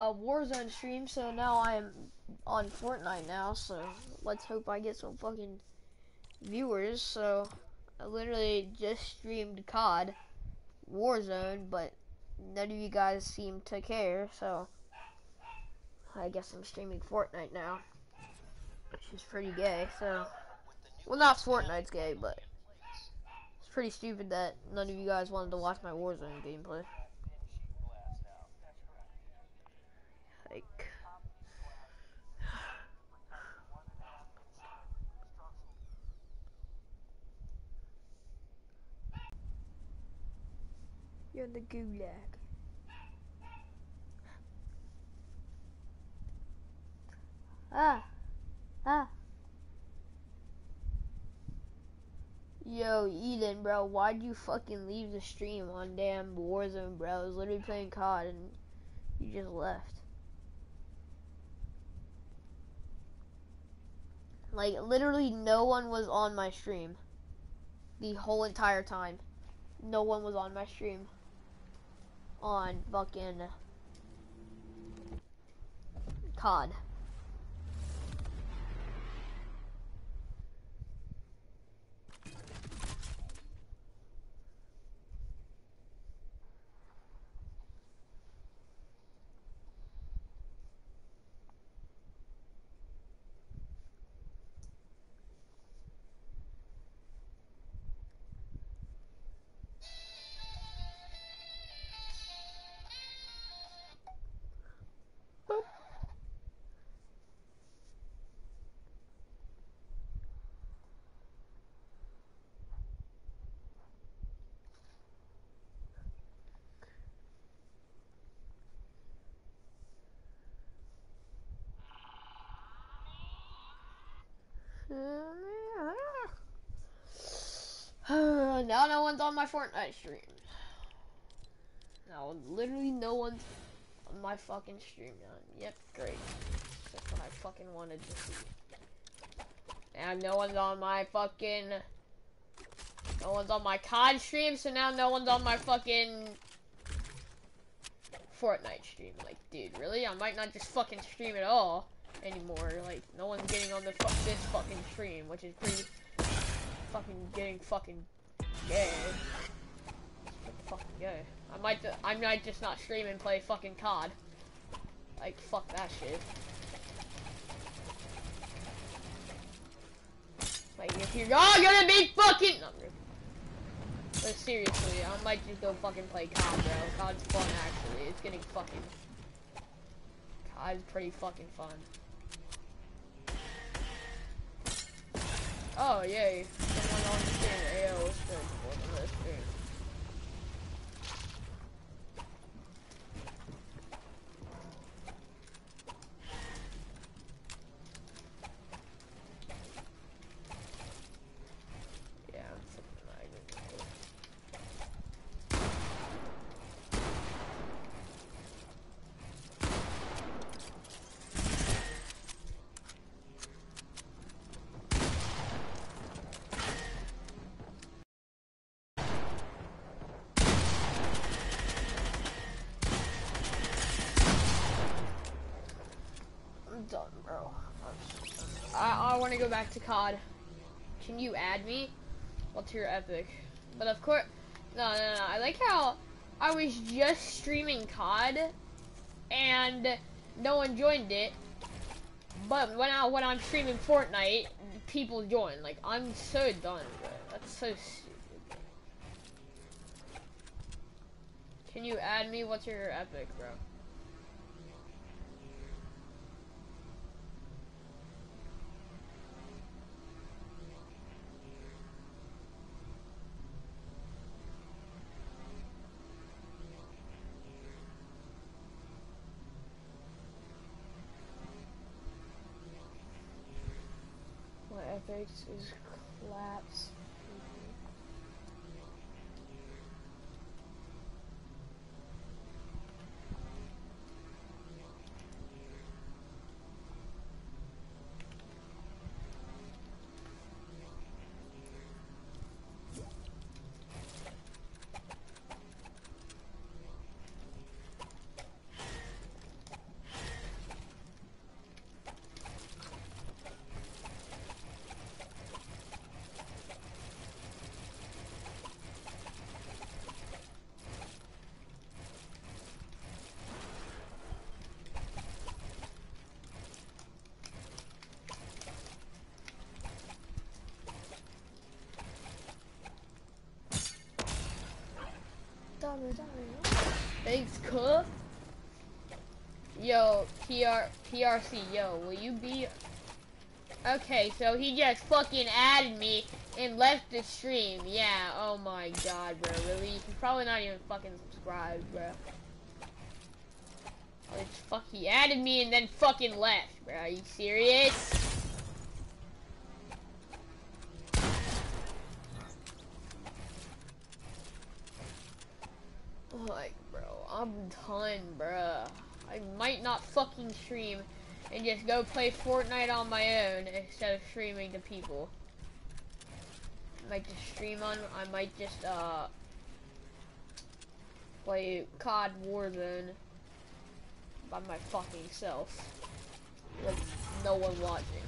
a Warzone stream, so now I'm on Fortnite now, so let's hope I get some fucking viewers. So I literally just streamed COD Warzone, but none of you guys seem to care, so I guess I'm streaming Fortnite now, which is pretty gay, so, well not Fortnite's gay, but it's pretty stupid that none of you guys wanted to watch my Warzone gameplay. You're in the gulag. Ah, ah. Yo, Eden, bro, why'd you fucking leave the stream on damn Warzone, bro? I was literally playing COD and you just left. Like, literally no one was on my stream. The whole entire time. No one was on my stream. On fucking COD. now no one's on my Fortnite stream. Now literally no one's on my fucking stream now. Yep, great. That's what I fucking wanted to see. And no one's on my fucking no one's on my COD stream, so now no one's on my fucking Fortnite stream. Like, dude, really? I might not just fucking stream at all anymore. Like, no one's getting on the fuck this fucking stream, which is pretty fucking getting fucking gay. Fucking gay. I might I might just not stream and play fucking COD. Like, fuck that shit. Like, if oh, you're all gonna be fucking. No, but seriously, I might just go fucking play COD, bro. COD's fun, actually. It's getting fucking. COD's pretty fucking fun. Oh, yay. Someone on the. AO is on the stream. Yeah, something like it. I'm done, bro. I'm so done. I, I want go back to COD. Can you add me? What's your epic? But of course, no, no, no. I like how I was just streaming COD, and no one joined it. But when I when I'm streaming Fortnite, people join. Like I'm so done, bro. That's so stupid. Can you add me? What's your epic, bro? My epics Thanks, cook. Yo, PR, PRC, yo, will you be... Okay, so he just fucking added me and left the stream. Yeah, oh my god, bro, really? He's probably not even fucking subscribed, bro. It's fuck, he added me and then fucking left, bro. Are you serious? Like, bro, I'm done, bro. I might not fucking stream and just go play Fortnite on my own instead of streaming to people. I might just stream on, I might just, uh, play COD Warzone by my fucking self. With no one watching.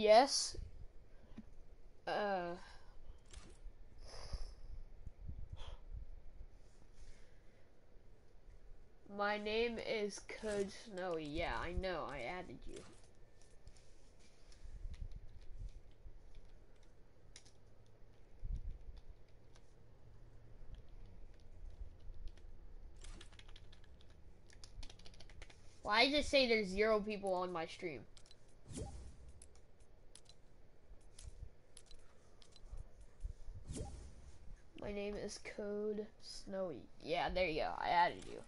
Yes. Uh. My name is Code Snowy. Yeah, I know. I added you. Why does it say there's zero people on my stream? My name is Code Snowy. Yeah, there you go. I added you.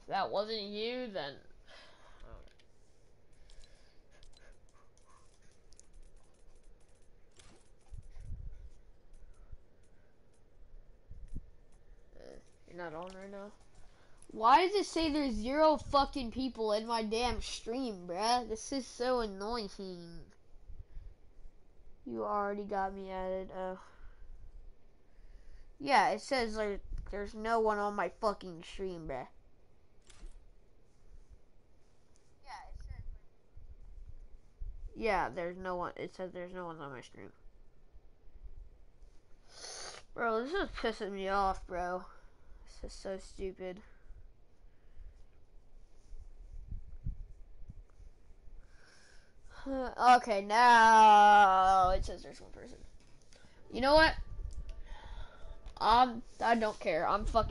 If that wasn't you, then... Uh, you're not on right now? Why does it say there's zero fucking people in my damn stream, bruh? This is so annoying. You already got me added. Uh. Yeah, it says like there's no one on my fucking stream, bruh. Yeah, there's no one. It says there's no one on my stream. Bro, this is pissing me off, bro. This is so stupid. okay, now it says there's one person. You know what? Um, I don't care. I'm fucking.